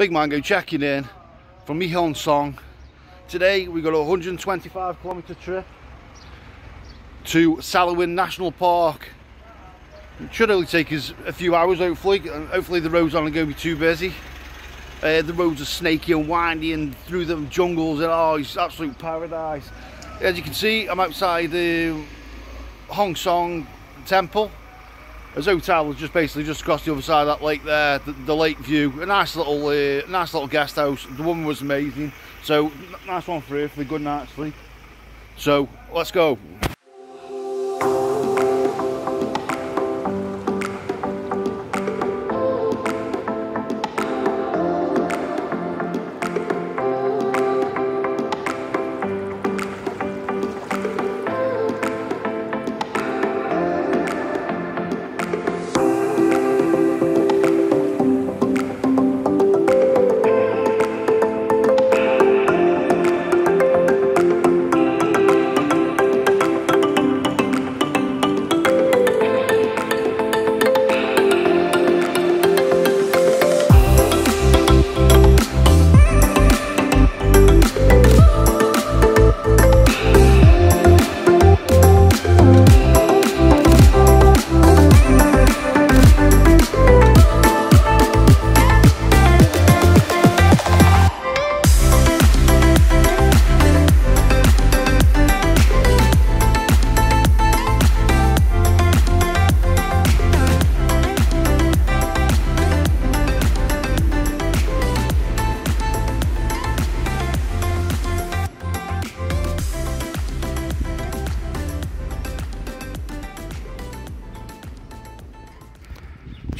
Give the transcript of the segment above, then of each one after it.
Big Mango checking in from Mae Hong Son. Today we got a 125 kilometre trip to Salween National Park. It should only take us a few hours hopefully, and hopefully the roads aren't going to be too busy. Uh, the roads are snaky and windy and through the jungles and oh it's absolute paradise. As you can see I'm outside the Hong Son temple his hotel was just basically just across the other side of that lake there, the, the lake view. A nice little, uh, nice little guest house. The woman was amazing. So nice one for her for the good night's sleep. So let's go.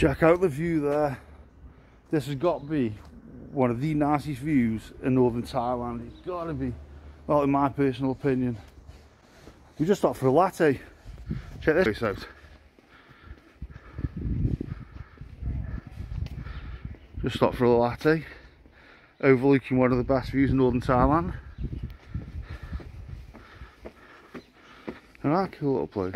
Check out the view there. This has got to be one of the nicest views in northern Thailand. It's got to be, well, in my personal opinion. We just stopped for a latte. Check this place out. Just stopped for a latte, overlooking one of the best views in northern Thailand. And that cool little place.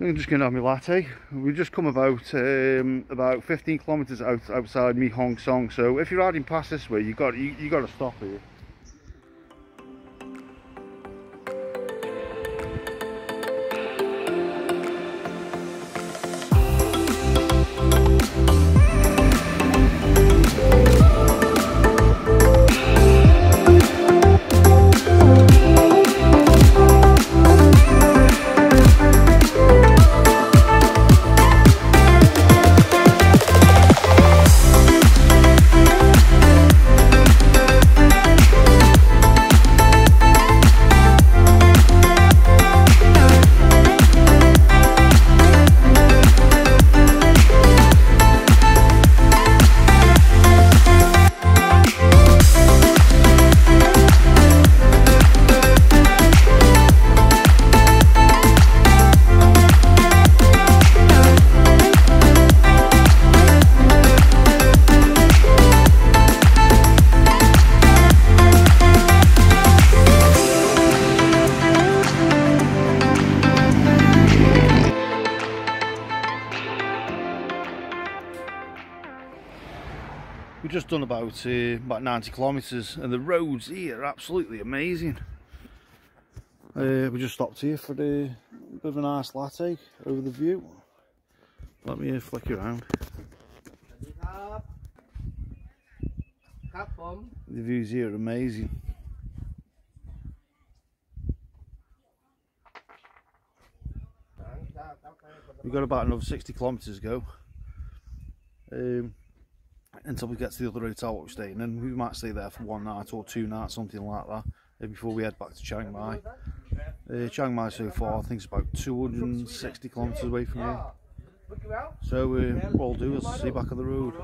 I'm just going to have my latte. We've just come about um, about 15 kilometres out, outside Mae Hong Son. So if you're riding past this way, you got you, you got to stop here. We've just done about uh, about 90 kilometres and the roads here are absolutely amazing. Uh, we just stopped here for the bit of a nice latte over the view. Let me uh, flick around. The views here are amazing. We've got about another 60 kilometres to go. Um, until we get to the other hotel we're staying in. We might stay there for one night or two nights, something like that, uh, before we head back to Chiang Mai. Uh, Chiang Mai so far, I think it's about 260 kilometres away from here. So uh, what we'll do is see back on the road.